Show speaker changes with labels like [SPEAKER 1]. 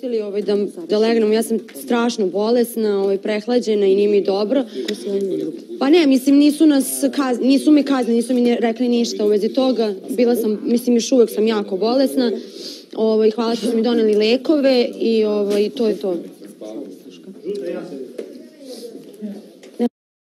[SPEAKER 1] pustili ovaj, da, da legnem, ja sam strašno bolesna, ovaj, prehlađena i nije mi dobro. Pa ne, mislim, nisu, nas kaz, nisu me kazni, nisu mi rekli ništa u vezi toga. Bila sam, mislim, još uvek sam jako bolesna. Ovaj, hvala što su mi doneli lekove i ovaj, to je to.